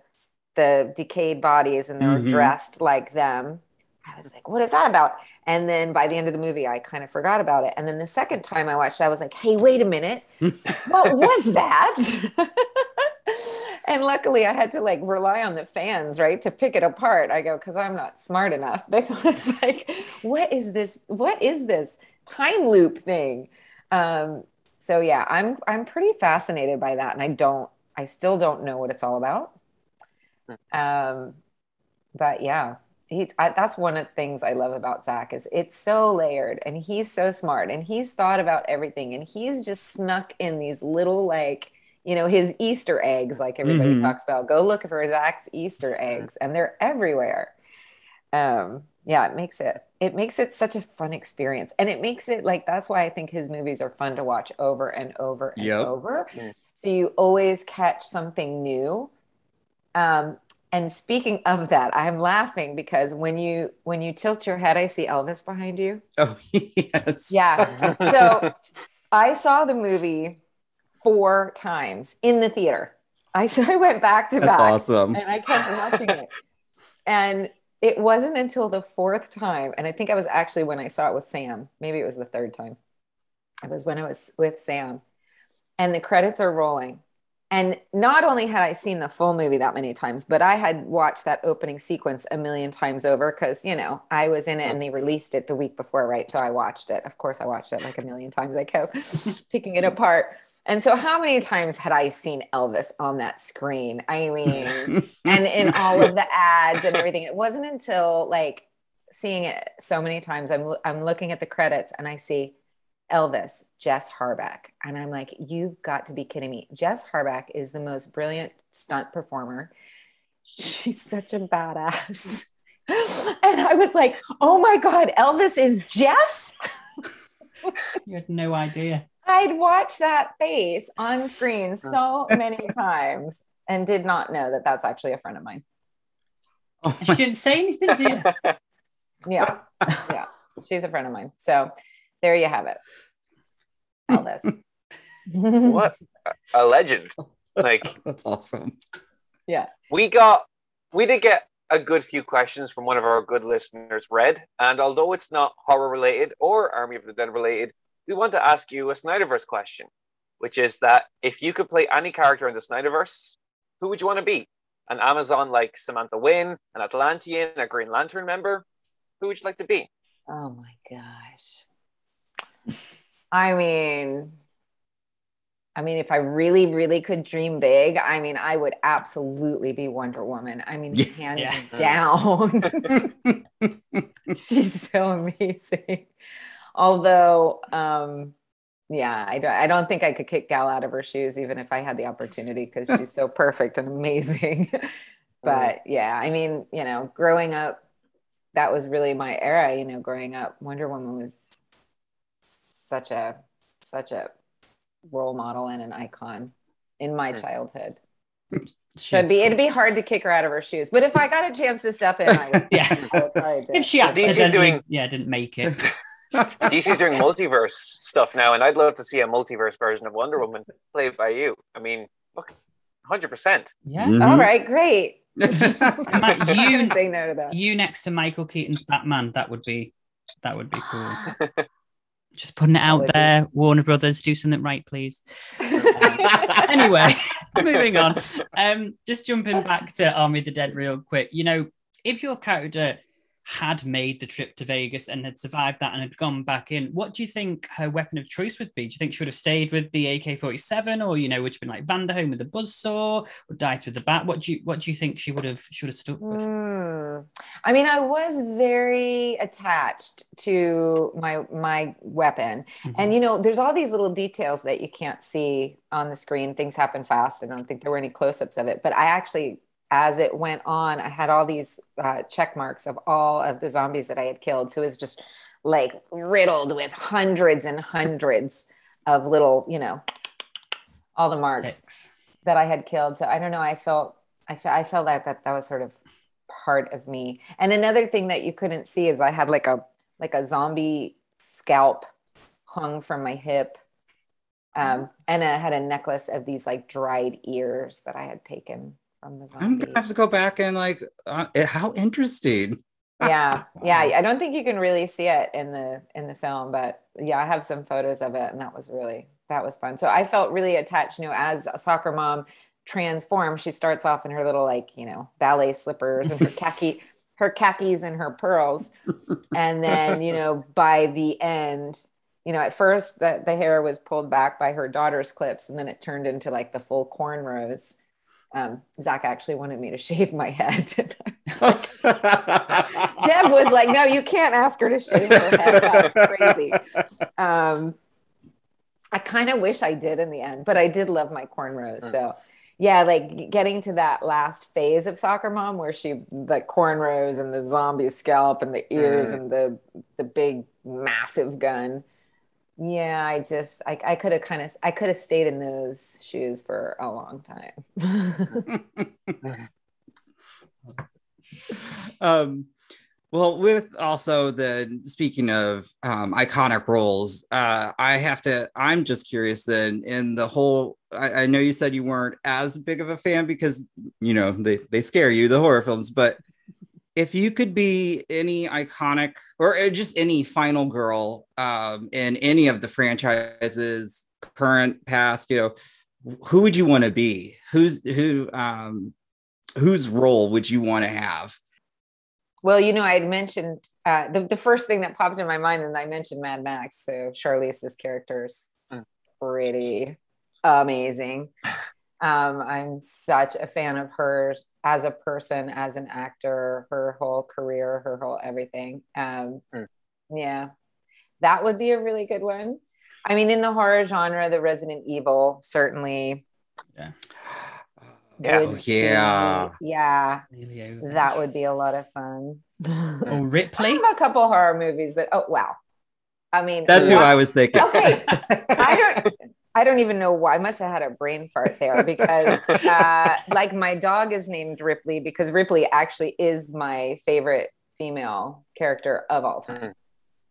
the decayed bodies and they're Mhm. dressed like them. I was like, what is that about? And then by the end of the movie, I kind of forgot about it. And then the second time I watched it, I was like, hey, wait a minute. what was that? and luckily I had to like rely on the fans, right, to pick it apart. I go, because I'm not smart enough. Because like, what is this? What is this time loop thing? Um, so yeah, I'm I'm pretty fascinated by that. And I don't, I still don't know what it's all about. Um, but yeah, he's I, that's one of the things I love about Zack is it's so layered and he's so smart and he's thought about everything and he's just snuck in these little like you know his Easter eggs like everybody Mhm. talks about. Go look for Zack's Easter eggs and they're everywhere. Um, yeah, it makes it it makes it such a fun experience and it makes it like that's why I think his movies are fun to watch over and over and Yep. over. Mm. So you always catch something new. Um, and speaking of that, I'm laughing because when you when you tilt your head, I see Elvis behind you. oh yes Yeah. So I saw the movie four times in the theater. I so I went back to that's back awesome and I kept watching it. And it wasn't until the fourth time, and I think I was actually when I saw it with Sam. Maybe it was the third time. It was when I was with Sam, and the credits are rolling. And not only had I seen the full movie that many times, but I had watched that opening sequence a million times over because, you know, I was in it and they released it the week before, right? So I watched it. Of course, I watched it like a million times. I kept picking it apart. And so, how many times had I seen Elvis on that screen? I mean, and in all of the ads and everything. It wasn't until like seeing it so many times, I'm I'm looking at the credits and I see Elvis, Jess Harback, and I'm like, you've got to be kidding me. Jess Harback is the most brilliant stunt performer. She's such a badass. And I was like, oh my God, Elvis is Jess. You had no idea. I'd watched that face on screen so many times and did not know that that's actually a friend of mine. Oh she didn't say anything to you. Yeah. Yeah. She's a friend of mine. So there you have it. Elvis. what a legend! Like that's awesome Yeah. we got, we did get a good few questions from one of our good listeners, Red. And although it's not horror related or Army of the Dead related, we want to ask you a Snyderverse question, which is that if you could play any character in the Snyderverse, who would you want to be? An Amazon like Samantha Win, an Atlantean, a Green Lantern member? Who would you like to be? Oh my gosh. I mean, I mean, if I really, really could dream big, I mean, I would absolutely be Wonder Woman. I mean, Yeah. hands Yeah. down. She's so amazing. Although, um, yeah, I don't, I don't think I could kick Gal out of her shoes, even if I had the opportunity, because she's so perfect and amazing. but yeah, I mean, you know, growing up, that was really my era. You know, growing up, Wonder Woman was such a, such a role model and an icon in my Mm. childhood. She's So it'd be, it'd be hard to kick her out of her shoes. But if I got a chance to step in, I would. Yeah. I would If she DC's accidentally, doing- yeah, didn't make it. DC's doing multiverse stuff now, and I'd love to see a multiverse version of Wonder Woman played by you. I mean, look, hundred percent. Yeah. Mhm. All right, great. Mm-hmm. Matt, you- gonna say no to that. You next to Michael Keaton's Batman, that would be that would be cool. Just putting it out there, Warner Brothers, do something right, please. anyway, moving on. Um, just jumping back to Army of the Dead real quick. You know, if your character had made the trip to Vegas and had survived that and had gone back in, what do you think her weapon of choice would be? Do you think she would have stayed with the AK-47, or you know, would she have been like Vanderohe with the buzzsaw, or died with the bat? What do you what do you think she would have should have stuck with? Hmm. I mean, I was very attached to my my weapon, Mhm. and you know, there's all these little details that you can't see on the screen. Things happen fast. I don't think there were any close-ups of it, but I actually, as it went on, I had all these uh, check marks of all of the zombies that I had killed. So it was just like riddled with hundreds and hundreds of little, you know, all the marks Ticks. that I had killed. So I don't know. I felt I felt I felt like that that was sort of part of me. And another thing that you couldn't see is I had like a like a zombie scalp hung from my hip. Um, and I had a necklace of these like dried ears that I had taken from the I'm gonna have to go back and like, uh, how interesting. yeah, yeah. I don't think you can really see it in the in the film, but yeah, I have some photos of it, and that was really that was fun. So I felt really attached. You know, as a soccer mom transforms, she starts off in her little like you know ballet slippers and her khaki her khakis and her pearls, and then you know by the end. You know, at first the, the hair was pulled back by her daughter's clips, and then it turned into like the full cornrows. Um, Zack actually wanted me to shave my head. Deb was like, "No, you can't ask her to shave her head. That's crazy." Um, I kind of wish I did in the end, but I did love my cornrows. So, yeah, like getting to that last phase of soccer mom where she the cornrows and the zombie scalp and the ears Mm. and the the big massive gun. Yeah, I just I, I could have kind of I could have stayed in those shoes for a long time. um well with also the speaking of um iconic roles uh i have to i'm just curious then in the whole I, I know you said you weren't as big of a fan because you know they they scare you the horror films but if you could be any iconic or just any final girl um in any of the franchises current past you know who would you want to be who's who um whose role would you want to have Well, you know, I had mentioned uh, the, the first thing that popped in my mind, and I mentioned Mad Max. So Charlize's character's Mm. pretty amazing. Um, I'm such a fan of hers as a person, as an actor, her whole career, her whole everything. Um, Mm. Yeah, that would be a really good one. I mean, in the horror genre, the Resident Evil certainly. Yeah. Yeah. would Oh, yeah. be- yeah, Really that would be a lot of fun. Or I Ripley. have a couple horror movies that. Oh wow! I mean, That's who I was thinking. Okay. I don't. I don't even know why. I must have had a brain fart there because, uh, like, my dog is named Ripley because Ripley actually is my favorite female character of all time. Mhm.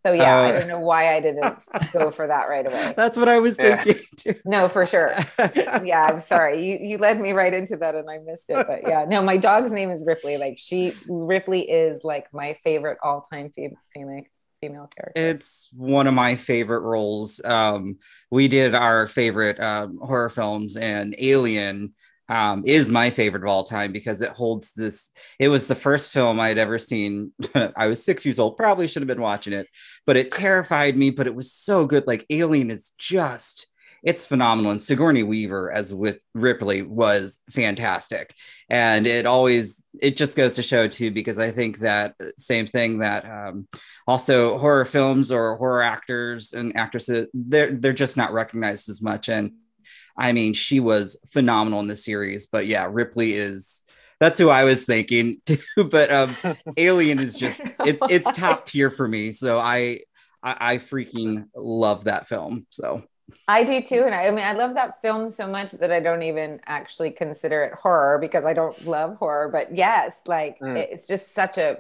So yeah, I Oh. don't know why I didn't go for that right away. That's what I was thinking too. No, for sure. Yeah, I'm sorry. You you led me right into that and I missed it. But yeah, no, my dog's name is Ripley. Like she Ripley is like my favorite all-time female female character. It's one of my favorite roles. Um, we did our favorite um, horror films, and Alien um, is my favorite of all time because it holds this. It was the first film I'd ever seen. I was six years old, probably should have been watching it, but it terrified me. But it was so good. Like Alien is just. It's phenomenal. And Sigourney Weaver, as with Ripley, was fantastic. And it always, it just goes to show, too, because I think that same thing that um, also horror films or horror actors and actresses they're they're just not recognized as much and i mean she was phenomenal in the series but yeah ripley is that's who i was thinking too but um alien is just it's it's top tier for me so i i, I freaking love that film so I do too. And I, I mean, I love that film so much that I don't even actually consider it horror because I don't love horror. But yes, like Mm. it's just such a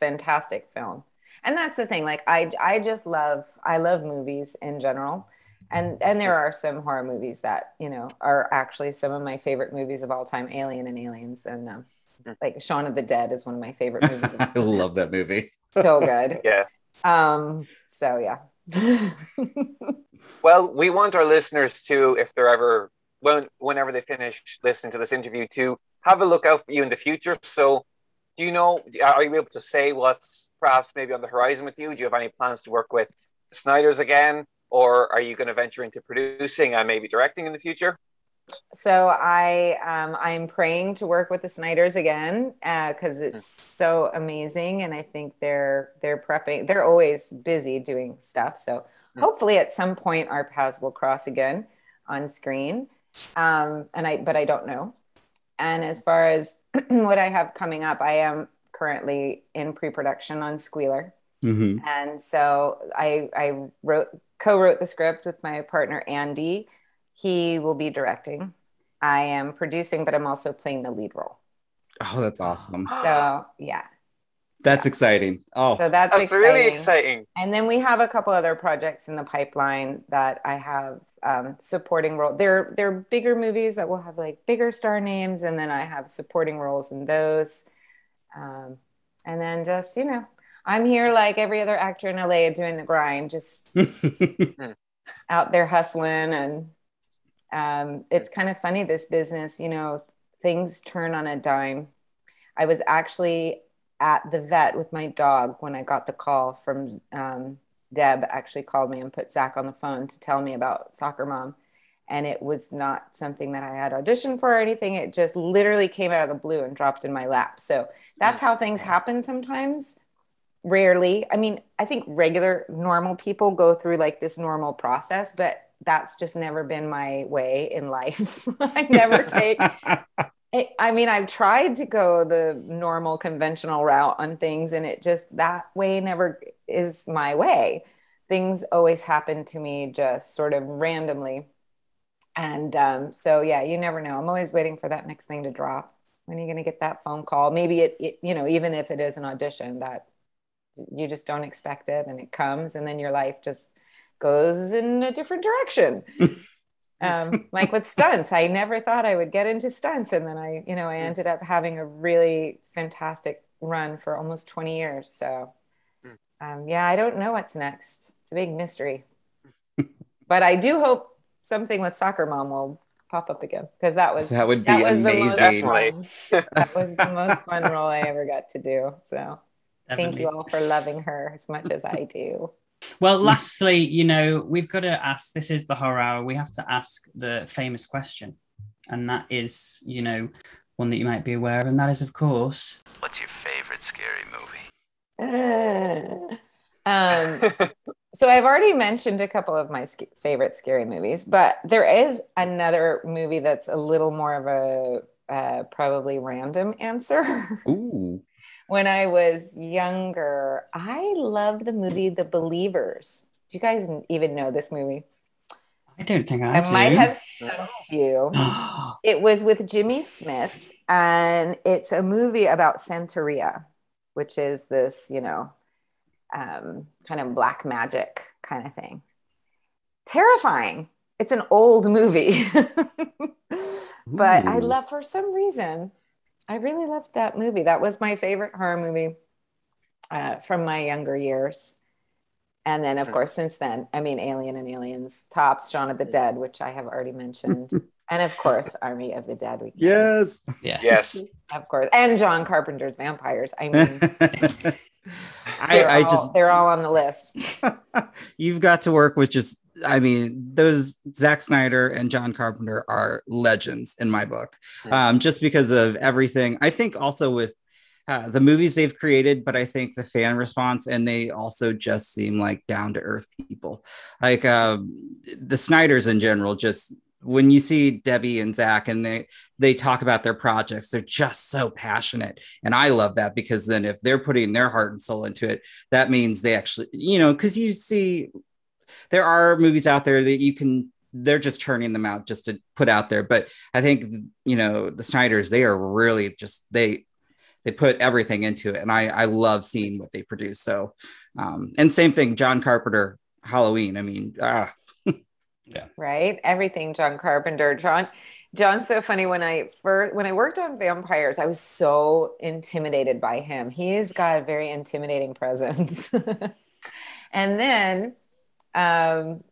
fantastic film. And that's the thing. Like I, I just love, I love movies in general. and and there are some horror movies that you know are actually some of my favorite movies of all time alien and aliens and um, like shaun of the dead is one of my favorite movies I love that movie. so good Yeah. um so yeah Well, we want our listeners to, if they're ever, when, whenever they finish listening to this interview, to have a look out for you in the future. So, do you know, are you able to say what's perhaps maybe on the horizon with you? Do you have any plans to work with the Snyders again? Or are you going to venture into producing and maybe directing in the future? so i um i'm praying to work with the snyders again because it's so amazing and i think they're they're prepping they're always busy doing stuff so. Hopefully at some point our paths will cross again on screen um and i but i don't know and as far as what i have coming up i am currently in pre-production on squealer Mhm. and so I I wrote co-wrote the script with my partner Andy. He will be directing. I am producing, but I'm also playing the lead role. Oh, that's awesome. So yeah, That's exciting. Oh, so that's, That's exciting. really exciting. And then we have a couple other projects in the pipeline that I have um, supporting role. They're they're bigger movies that will have like bigger star names, and then I have supporting roles in those. Um, and then just you know, I'm here like every other actor in LA doing the grind, just out there hustling and um, it's kind of funny this business you know things turn on a dime i was actually at the vet with my dog when i got the call from um, deb actually called me and put zack on the phone to tell me about soccer mom. And it was not something that i had auditioned for or anything. It just literally came out of the blue and dropped in my lap. So that's how things happen sometimes. Rarely. I mean i think regular normal people go through like this normal process but that's just never been my way in life. I never take I- i mean i've tried to go the normal conventional route on things and it just that way never is my way. Things always happen to me just sort of randomly. And um, so yeah you never know. I'm always waiting for that next thing to drop. When are you going to get that phone call? Maybe it, it you know even if it is an audition that you just don't expect it and it comes and then your life just goes in a different direction um, like with stunts i never thought i would get into stunts and then i you know i ended up having a really fantastic run for almost 20 years so um, yeah i don't know what's next. It's a big mystery. But i do hope something with soccer mom will pop up again because that was that would be that was the most amazing. Fun. that was the most fun role i ever got to do so. Thank you all for loving her as much as I do. Well, lastly, you know, we've got to ask this is the horror hour. We have to ask the famous question. And that is, you know, one that you might be aware of. And that is, of course, What's your favorite scary movie? um, so I've already mentioned a couple of my sc- favorite scary movies, but there is another movie that's a little more of a uh, probably random answer. Ooh. When I was younger, I loved the movie The Believers. Do you guys even know this movie? I don't think I, I might do. have stumped you. It was with Jimmy Smits, and it's a movie about Santeria, which is this, you know, um, kind of black magic kind of thing. Terrifying. It's an old movie, but I love for some reason. I really loved that movie. That was my favorite horror movie uh, from my younger years. And then, of course, since then, I mean, Alien and Aliens, Tops, Shaun of the Dead, which I have already mentioned, and of course, Army of the Dead. We Yes. yeah. yes. of course, and John Carpenter's Vampires. I mean, I, I all, just they're all on the list. you've got to work with just I mean those Zack Snyder and John Carpenter are legends in my book. Um, just because of everything. I think also with uh, the movies they've created but I think the fan response and they also just seem like down to earth people. Like um, the Snyders in general just when you see Debbie and Zack and they they talk about their projects they're just so passionate. And I love that because then if they're putting their heart and soul into it that means they actually you know because you see there are movies out there that you can they're just churning them out just to put out there but i think you know the snyders they are really just they they put everything into it and i i love seeing what they produce so um and same thing john carpenter halloween i mean ah Yeah. Right? Everything John Carpenter. John John's so funny when I first when I worked on vampires, I was so intimidated by him. He's got a very intimidating presence. and then um,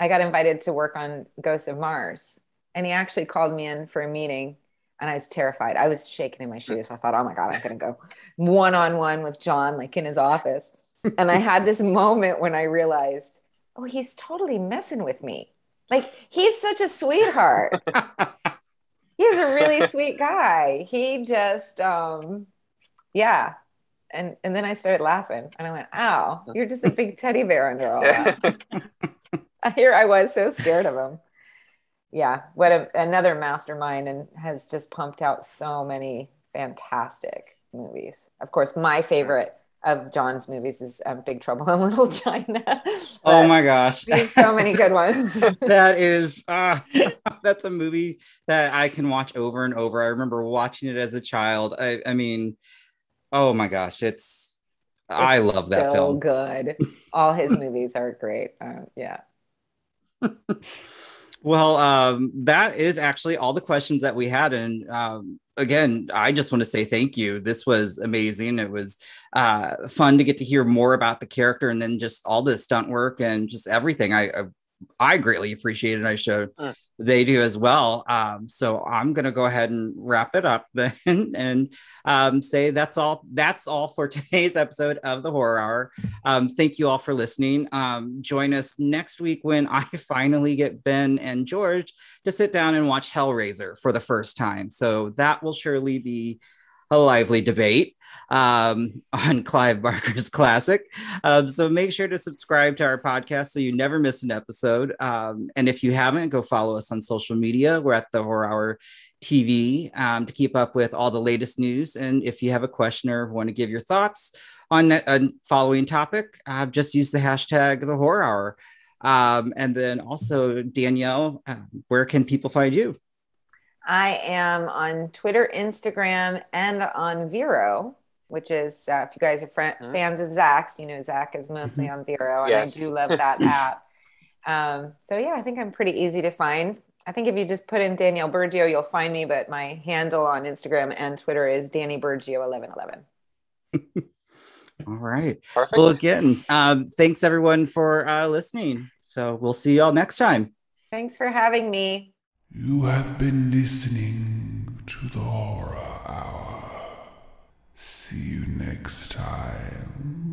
I got invited to work on Ghosts of Mars. And he actually called me in for a meeting and I was terrified. I was shaking in my shoes. I thought, oh my God, I'm going to go one on one with John, like in his office. And I had this moment when I realized, oh, he's totally messing with me. Like, he's such a sweetheart. he's a really sweet guy. He just, um, yeah. And, and then I started laughing and I went, ow, you're just a big teddy bear under all that. Here I was so scared of him yeah, what a, another mastermind and has just pumped out so many fantastic movies. Of course, my favorite of John's movies is um, Big Trouble in Little China. oh my gosh, so many good ones. that is, uh, that's a movie that I can watch over and over. I remember watching it as a child. I, I mean, oh my gosh, it's. it's I love that so film. Good. All his movies are great. Uh, yeah. Well, um, that is actually all the questions that we had. And um, again, I just want to say thank you. This was amazing. It was uh, fun to get to hear more about the character and then just all the stunt work and just everything. I, I, I greatly appreciate it. I showed mm they do as well. Um, so I'm going to go ahead and wrap it up then and um, say that's all. That's all for today's episode of the Horror Hour. Um, thank you all for listening. Um, join us next week when I finally get Ben and George to sit down and watch Hellraiser for the first time. So that will surely be a lively debate um, on Clive Barker's classic. Um, so make sure to subscribe to our podcast so you never miss an episode. Um, and if you haven't, go follow us on social media. We're at the Horror Hour TV um, to keep up with all the latest news. And if you have a question or want to give your thoughts on a following topic, uh, just use the hashtag the Horror Hour. Um, and then also, Danielle, uh, where can people find you? I am on Twitter, Instagram, and on Vero, which is uh, if you guys are fr- mm-hmm. fans of Zack's, you know Zack is mostly mm-hmm. on Vero, yes. and I do love that app. Um, so yeah, I think I'm pretty easy to find. I think if you just put in Danielle Burgio, you'll find me. But my handle on Instagram and Twitter is Danny Burgio eleven eleven. all right. Perfect. Well, again, um, thanks everyone for uh, listening. So we'll see y'all next time. Thanks for having me. You have been listening to the Horror Hour. See you next time.